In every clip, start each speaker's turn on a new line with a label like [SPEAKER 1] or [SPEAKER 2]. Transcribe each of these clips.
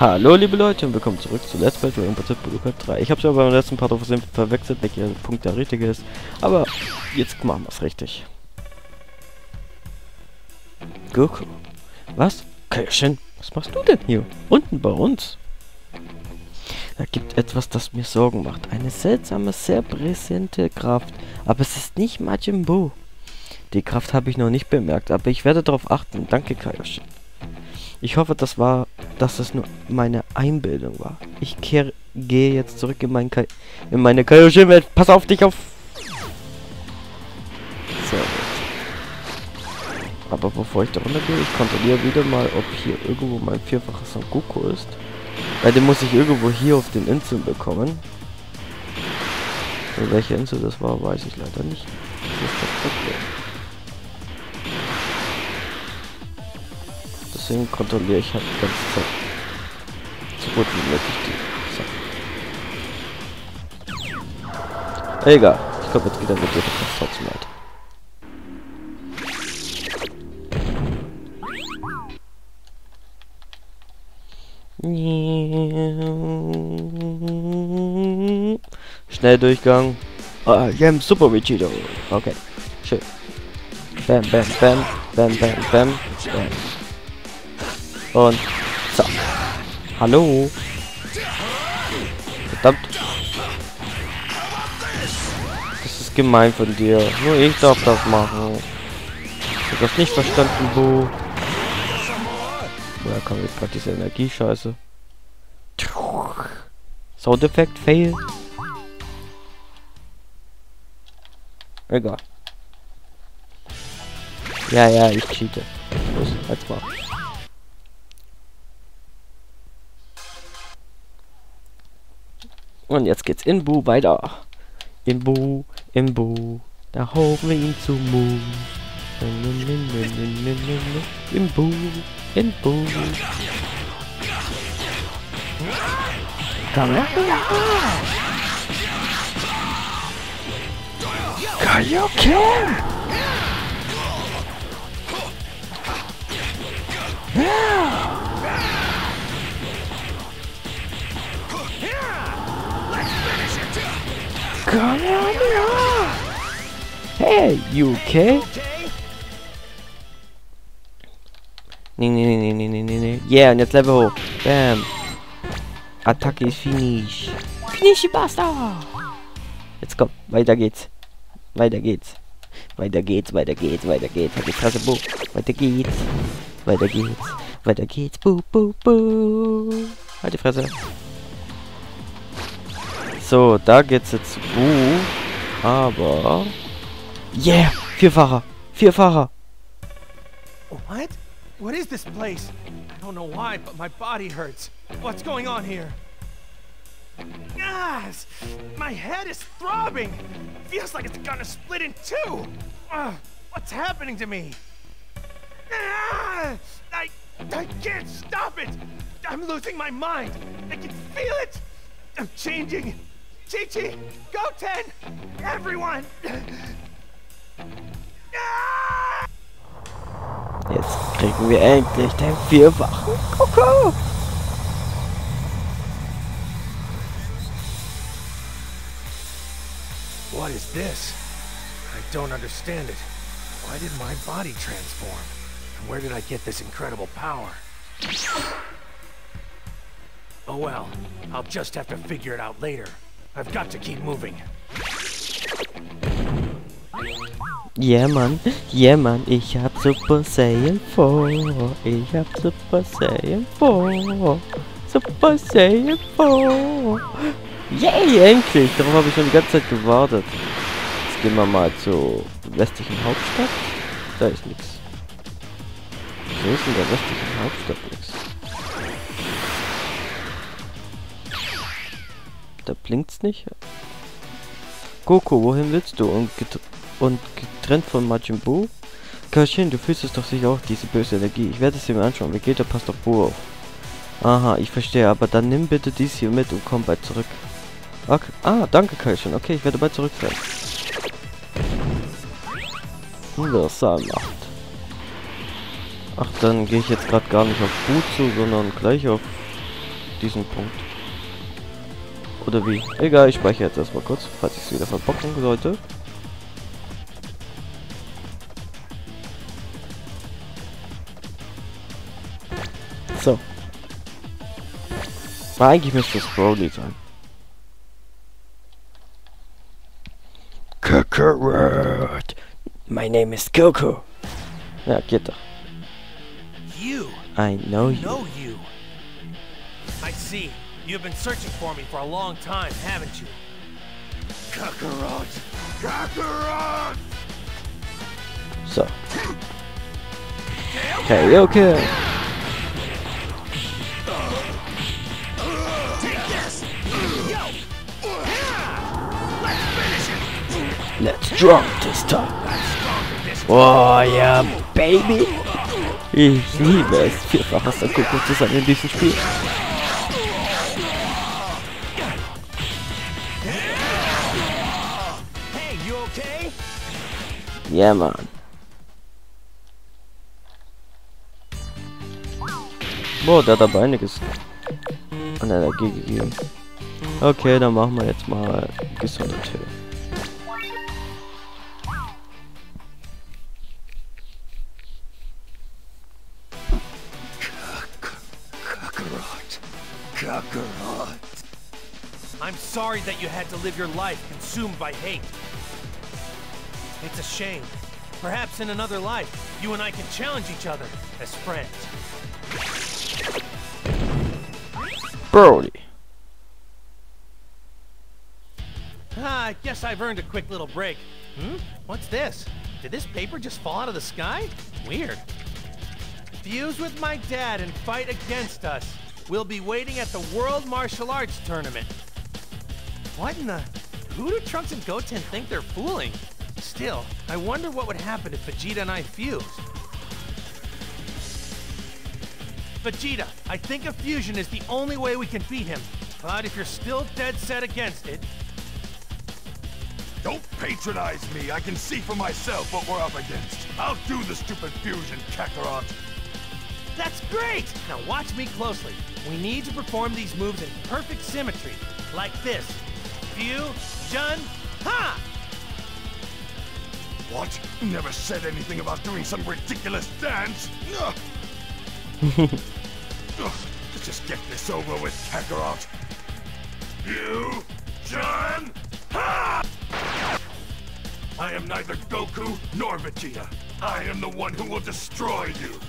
[SPEAKER 1] Hallo liebe Leute und willkommen zurück zu Let's Play Dragon Ball Z Budokai 3. Ich habe es ja beim letzten Part auf Versehen verwechselt, welcher Punkt der richtige ist. Aber jetzt machen wir es richtig. Goku. Was? Kaioshin, was machst du denn hier? Unten bei uns? Da gibt etwas, das mir Sorgen macht. Eine seltsame, sehr präsente Kraft. Aber es ist nicht Majin Buu. Die Kraft habe ich noch nicht bemerkt, aber ich werde darauf achten. Danke, Kaioshin. Ich hoffe, das war, dass es nur meine Einbildung war. Ich kehre, gehe jetzt zurück in, mein Kai in meine Kaioshin-Welt. Pass auf dich auf! Gut. Aber bevor ich da runtergehe, ich kontrolliere wieder mal, ob hier irgendwo mein vierfacher Son Goku ist. Weil den muss ich irgendwo hier auf den Inseln bekommen. Und welche Insel das war, weiß ich leider nicht. Das ist das Problem. Deswegen kontrolliere ich halt die ganze Zeit so gut wie möglich die Sachen. Egal, ich komme jetzt wieder mit dir trotzdem weiter. Schnelldurchgang. Ah, Jam Super Vegito. Okay, schön. Bam, bam, bam, bam, bam, bam, bam. Und so. Hallo. Verdammt. Das ist gemein von dir. Nur ich darf das machen. Ich hab das nicht verstanden, Bo. Woher kommt jetzt gerade diese Energiescheiße? Soundeffekt fail. Egal. Ja, ja, ich cheate. Los, jetzt mal. Und jetzt geht's in Bu weiter. In Bu, in Bu. Da holen wir ihn zu Mu. In Bu, in Bu. Komm her. Kaioken! Hey, you okay? Nee, nee, nee, nee, nee, nee, nee. Yeah, und jetzt Level hoch. Bam. Attacke ist finish. Finish, Basta. Jetzt komm, weiter geht's. Weiter geht's. Weiter geht's, weiter geht's, weiter geht's. Halt die Fresse, bu. Weiter geht's. Weiter geht's. Weiter geht's. Bu, bu, bu. Halt die Fresse. So, da geht's jetzt Bu. Aber... Yeah! Vierfacher! Vierfacher!
[SPEAKER 2] What? What is this place? I don't know why, but my body hurts. What's going on here? Yes! My head is throbbing! Feels like it's gonna split in two! Uh, what's happening to me? Ah, I, I can't stop it! I'm losing my mind! I can feel it! I'm changing! Chi-Chi! Goten! Everyone!
[SPEAKER 1] Jetzt kriegen wir endlich den vierfachen Koko!
[SPEAKER 2] What is this? I don't understand it. Why did my body transform? And where did I get this incredible power? Oh well, I'll just have to figure it out later. I've got to keep moving.
[SPEAKER 1] Yeah, Mann. Yeah, Mann. Ich hab Super Saiyan vor. Ich hab Super Saiyan vor. Super Saiyan vor. Yay, endlich. Darauf habe ich schon die ganze Zeit gewartet. Jetzt gehen wir mal zur westlichen Hauptstadt. Da ist nichts. So ist in der westlichen Hauptstadt nichts. Da blinkt's nicht. Goku, wohin willst du? Und, und getrennt von Majin Buu? Kashin, du fühlst es doch sicher auch, diese böse Energie. Ich werde es mir anschauen. Vegeta passt auf Buu auf. Aha, ich verstehe, aber dann nimm bitte dies hier mit und komm bald zurück. Okay. Ah, danke Kaishin. Okay, ich werde bald zurück sein. Universal macht. Ach, dann gehe ich jetzt gerade gar nicht auf Buu zu, sondern gleich auf diesen Punkt. Oder wie? Egal, ich speichere jetzt erstmal kurz, falls ich es wieder verbocken sollte. Aber eigentlich müsste es Broly sein. Kakarot. My name is Goku! Ja, geht doch.
[SPEAKER 2] You.
[SPEAKER 1] I know you.
[SPEAKER 2] know you. I see. You've been searching for me for a long time, haven't you? Kakarot! Kakarot!
[SPEAKER 1] So. Okay, okay, Let's drop this time. Oh ja, Baby. Ich liebe es, vierfachester Kuckuck zu sein in diesem Spiel. Ja, Mann. Boah, der hat aber einiges an Energie gegeben. Okay, dann machen wir jetzt mal Gesundheit.
[SPEAKER 2] Kakarot. I'm sorry that you had to live your life consumed by hate. It's a shame. Perhaps in another life, you and I can challenge each other as friends.
[SPEAKER 1] Broly.
[SPEAKER 2] Ah, I guess I've earned a quick little break. Hmm? What's this? Did this paper just fall out of the sky? Weird. Fuse with my dad and fight against us. We'll be waiting at the World Martial Arts Tournament. What in the... Who do Trunks and Goten think they're fooling? Still, I wonder what would happen if Vegeta and I fused. Vegeta, I think a fusion is the only way we can beat him. But if you're still dead set against it,
[SPEAKER 3] Don't patronize me. I can see for myself what we're up against. I'll do the stupid fusion, Kakarot.
[SPEAKER 2] That's great! Now watch me closely. We need to perform these moves in perfect symmetry. Like this. View, Jun, ha!
[SPEAKER 3] What? Never said anything about doing some ridiculous dance. Ugh. Ugh, Let's just get this over with, Kakarot. You, John, ha! I am neither Goku nor Vegeta. I am the one who will destroy you.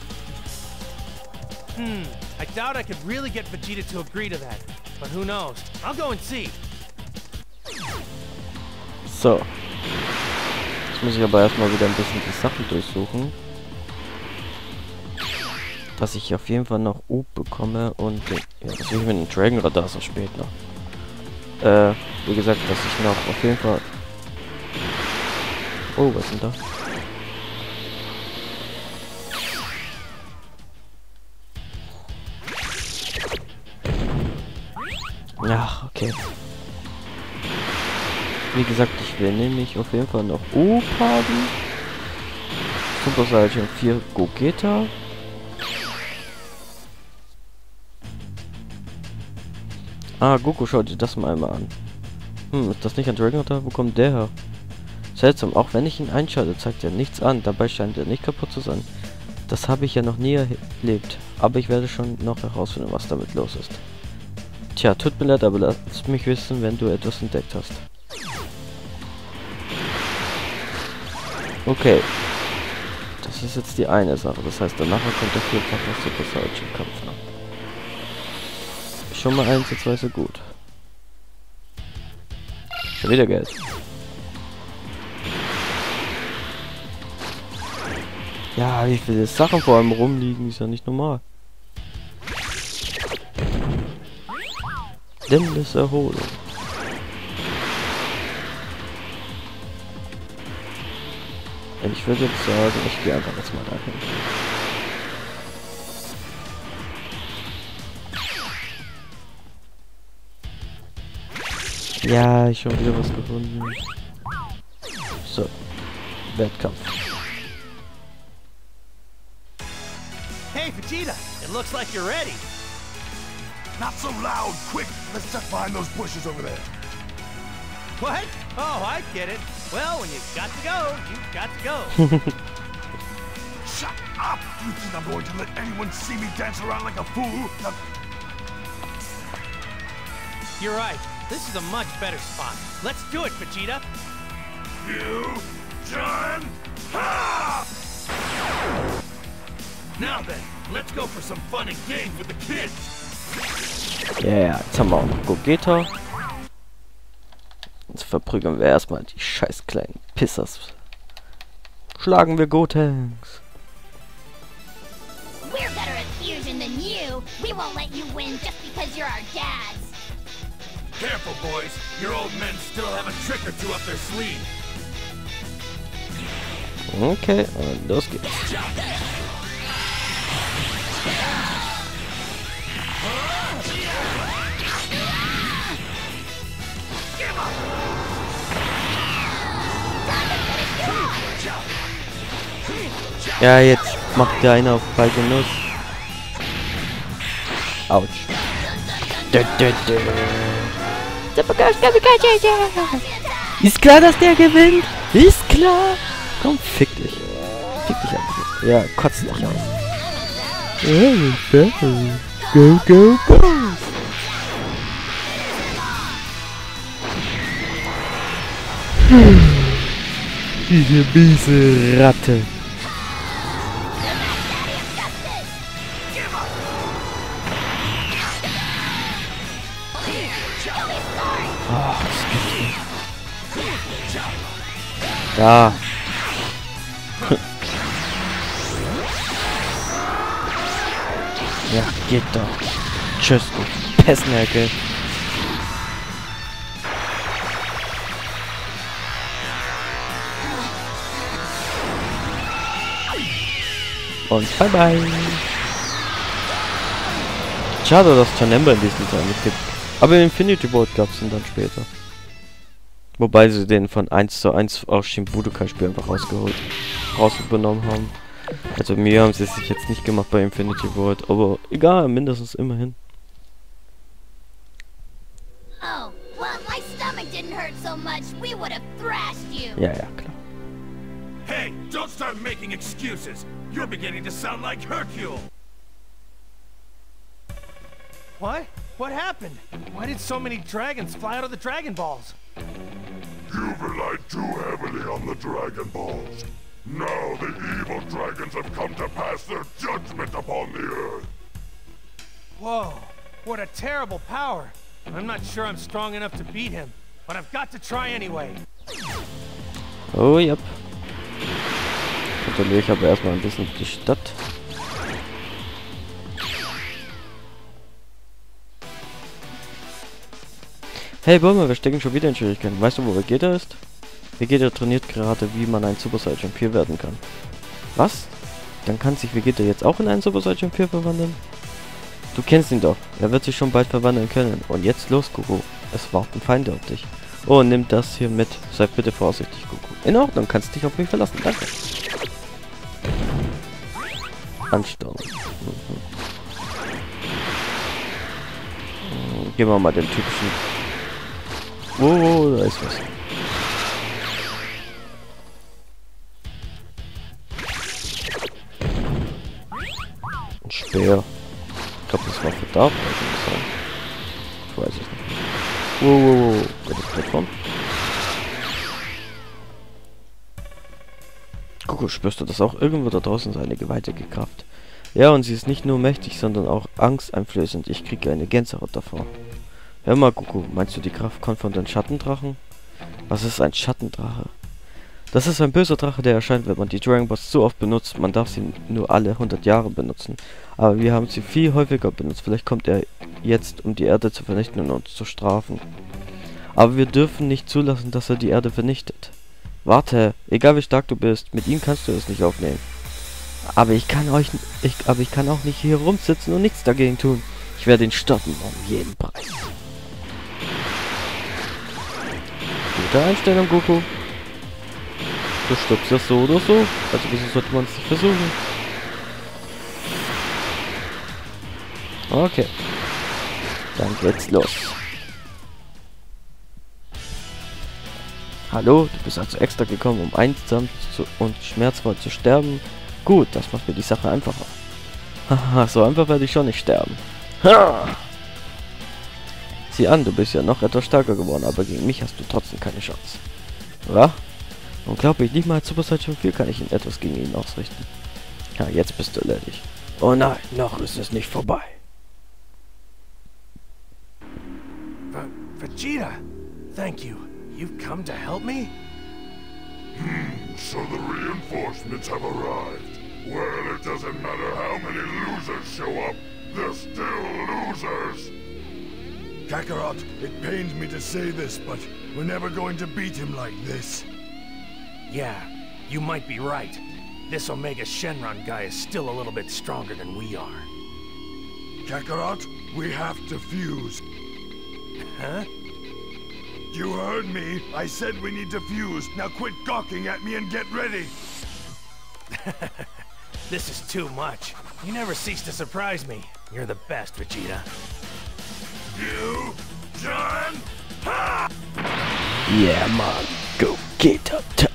[SPEAKER 2] Hmm, I doubt I could really get Vegeta to agree to that. But who knows? I'll go and see.
[SPEAKER 1] So. Jetzt muss ich aber erstmal wieder ein bisschen die Sachen durchsuchen. Dass ich auf jeden Fall noch U bekomme und den, ja, das will ich mit dem Dragon Radar so spät noch. Äh, wie gesagt, dass ich noch auf jeden Fall. Oh, was denn da? Ja, okay. Wie gesagt, ich will nämlich auf jeden Fall noch U haben. Super Saiyan 4 Gogeta. Ah, Goku, schau dir das mal einmal an. Hm, ist das nicht ein Dragon Ritter? Wo kommt der her? Seltsam, auch wenn ich ihn einschalte, zeigt er nichts an. Dabei scheint er nicht kaputt zu sein. Das habe ich ja noch nie erlebt. Aber ich werde schon noch herausfinden, was damit los ist. Tja, tut mir leid, aber lass mich wissen, wenn du etwas entdeckt hast. Okay. Das ist jetzt die eine Sache. Das heißt, danach kommt der vierfache Super Saiyan Kampf noch. Schon mal einsatzweise gut. Schon wieder Geld. Ja, wie viele Sachen vor allem rumliegen, ist ja nicht normal. Dennis Erholung. Ich würde jetzt sagen, ich gehe einfach jetzt mal dahin. Ja, ich habe wieder was gefunden. So. Wettkampf.
[SPEAKER 2] Hey, Vegeta, it looks like you're ready.
[SPEAKER 3] Not so loud! Quick! Let's check behind those bushes over there.
[SPEAKER 2] What? Oh, I get it. Well, when you've got to go, you've got to go.
[SPEAKER 3] Shut up! You think I'm going to let anyone see me dance around like a fool? Now,
[SPEAKER 2] You're right. This is a much better spot. Let's do it, Vegeta.
[SPEAKER 3] you, John, ha! Now then, let's go for some fun and games with the kids.
[SPEAKER 1] Ja, ja, jetzt haben wir auch noch Gogeta. Jetzt verprügeln wir erstmal die scheiß kleinen Pissers. Schlagen wir Gotenks.
[SPEAKER 4] We're better at fusion than you. We won't let you win just because you're our dads.
[SPEAKER 3] Careful, boys. Your old men still have a trick or two up their sleeve.
[SPEAKER 1] Okay, und los geht's. Ja, jetzt macht der eine auf falsche Nuss. Autsch. Ist klar, dass der gewinnt. Ist klar. Komm, fick dich. Fick dich einfach. Ja, kotz dich aus. Go, go, go. Diese miese Ratte. Da. ja, geht doch. Tschüss, du Pessnäcke. Und bye bye. Schade, dass Janemba in diesem Teil nicht gibt. Aber Infinity Board gab es ihn dann später. Wobei sie den von 1 zu 1 aus Shimbudokai-Spiel einfach rausgeholt, rausgenommen haben. Also mir haben sie es sich jetzt nicht gemacht bei Infinity World, aber egal, mindestens immerhin.
[SPEAKER 4] Oh, well, if my stomach didn't hurt so much, we would have thrashed you.
[SPEAKER 1] Ja, ja, klar.
[SPEAKER 3] Hey, don't start making excuses. You're beginning to sound like Hercule.
[SPEAKER 2] What? What happened? Why did so many dragons fly out of the Dragon Balls?
[SPEAKER 3] You've relied too heavily on the Dragon Balls. Now the evil dragons have come to pass their judgment upon the Earth.
[SPEAKER 2] Whoa, what a terrible power. I'm not sure I'm strong enough to beat him, but I've got to try anyway.
[SPEAKER 1] Oh, yep. Kontrolliere ich aber erstmal ein bisschen die Stadt. Hey Bulma, wir stecken schon wieder in Schwierigkeiten. Weißt du, wo Vegeta ist? Vegeta trainiert gerade, wie man ein Super Saiyan 4 werden kann. Was? Dann kann sich Vegeta jetzt auch in einen Super Saiyan 4 verwandeln? Du kennst ihn doch. Er wird sich schon bald verwandeln können. Und jetzt los, Goku. Es warten Feinde auf dich. Oh, nimm das hier mit. Sei bitte vorsichtig, Goku. In Ordnung, kannst dich auf mich verlassen. Danke. Anstauung. Mhm. Mhm, Gehen wir mal den typischen... Oh, da ist was. Ein Speer. Ich glaube, das war Vader. Ich weiß es nicht. Wow, wow, wow. Gutes Plattform. Guck, spürst du das auch? Irgendwo da draußen ist eine gewaltige Kraft. Ja, und sie ist nicht nur mächtig, sondern auch angsteinflößend. Ich kriege eine Gänsehaut davor. Hör mal, Gugu, meinst du, die Kraft kommt von den Schattendrachen? Was ist ein Schattendrache? Das ist ein böser Drache, der erscheint, wenn man die Dragon Balls so oft benutzt. Man darf sie nur alle 100 Jahre benutzen. Aber wir haben sie viel häufiger benutzt. Vielleicht kommt er jetzt, um die Erde zu vernichten und uns zu strafen. Aber wir dürfen nicht zulassen, dass er die Erde vernichtet. Warte, egal wie stark du bist, mit ihm kannst du es nicht aufnehmen. Aber ich kann euch, ich, aber ich kann auch nicht hier rumsitzen und nichts dagegen tun. Ich werde ihn stoppen um jeden Preis. Gute Einstellung, Goku. Du stirbst ja so oder so. Also wieso sollte man es nicht versuchen? Okay. Dann geht's los. Hallo, du bist also extra gekommen, um einsam zu und schmerzvoll zu sterben? Gut, das macht mir die Sache einfacher. Haha, so einfach werde ich schon nicht sterben. Ha! Sieh an, du bist ja noch etwas stärker geworden, aber gegen mich hast du trotzdem keine Chance. Was? Unglaublich, nicht mal als Super Saiyan 4 kann ich ihn etwas gegen ihn ausrichten. Ja, jetzt bist du erledigt. Oh nein, noch ist es nicht vorbei.
[SPEAKER 2] V Vegeta, thank you. You've come to help me?
[SPEAKER 3] So the reinforcements have arrived. Well, it doesn't matter how many losers show up. They're still losers. Kakarot, it pains me to say this, but we're never going to beat him like this.
[SPEAKER 2] Yeah, you might be right. This Omega Shenron guy is still a little bit stronger than we are.
[SPEAKER 3] Kakarot, we have to fuse.
[SPEAKER 2] Huh?
[SPEAKER 3] You heard me. I said we need to fuse. Now quit gawking at me and get ready.
[SPEAKER 2] This is too much. You never cease to surprise me. You're the best, Vegeta.
[SPEAKER 3] You, John, ha!
[SPEAKER 1] Yeah, man. Go get up time.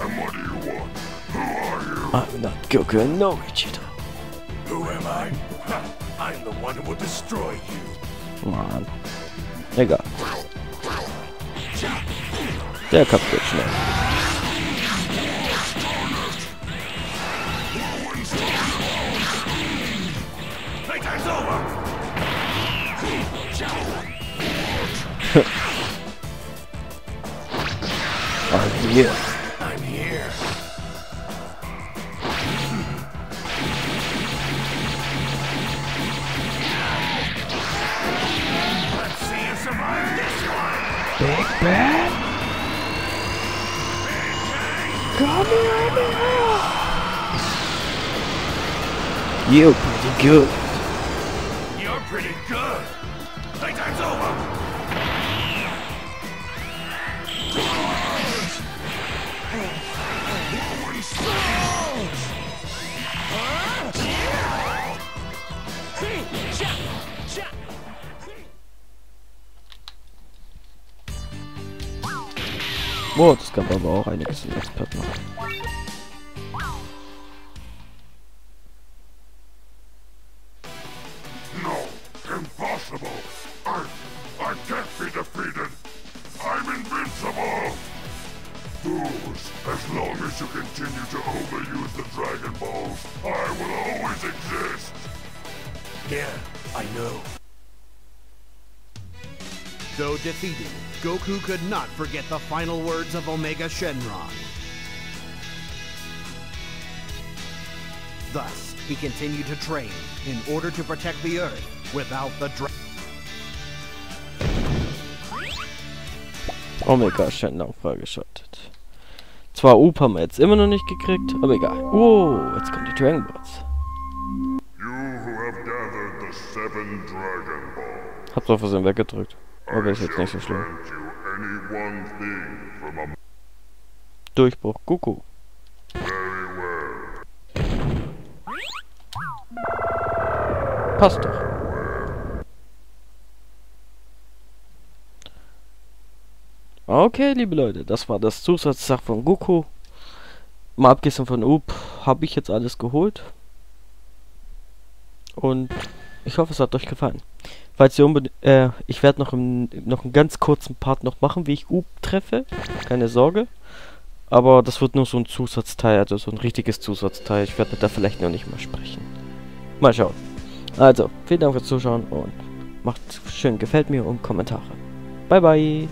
[SPEAKER 3] And what do you want? Who are you?
[SPEAKER 1] I'm not Goku and no Vegeta.
[SPEAKER 3] Who am I? Ha! I'm the one who will destroy you.
[SPEAKER 1] Mann. Egal. Der kapiert schnell.
[SPEAKER 3] Playtime's over.
[SPEAKER 1] I'm here.
[SPEAKER 2] I'm here.
[SPEAKER 3] Let's see you survive this one.
[SPEAKER 1] Big Bad? You pretty good.
[SPEAKER 3] You're pretty good. Playtime's over.
[SPEAKER 1] Boah, das gab aber auch einiges in Expert noch.
[SPEAKER 3] No,
[SPEAKER 5] could not forget the final words of Omega Shenron. Thus, he continued to train in order to protect the Earth without the Dragon.
[SPEAKER 1] Omega Shenlong freigeschaltet. Zwar Up haben wir jetzt immer noch nicht gekriegt, aber egal. Oh, jetzt kommen die Dragon Balls.
[SPEAKER 3] You who have gathered the seven Dragon Balls.
[SPEAKER 1] Hab's auf Versehen weggedrückt. Aber ist jetzt nicht so schlimm. Durchbruch
[SPEAKER 3] well.
[SPEAKER 1] Passt doch. Okay, liebe Leute, das war das Zusatzsach von Goku. Mal abgesehen von Up, habe ich jetzt alles geholt. Und ich hoffe, es hat euch gefallen. Falls ihr unbedingt, äh, ich werde noch, noch einen ganz kurzen Part noch machen, wie ich Up treffe. Keine Sorge. Aber das wird nur so ein Zusatzteil, also so ein richtiges Zusatzteil. Ich werde da vielleicht noch nicht mal sprechen. Mal schauen. Also, vielen Dank fürs Zuschauen und macht schön gefällt mir und Kommentare. Bye bye.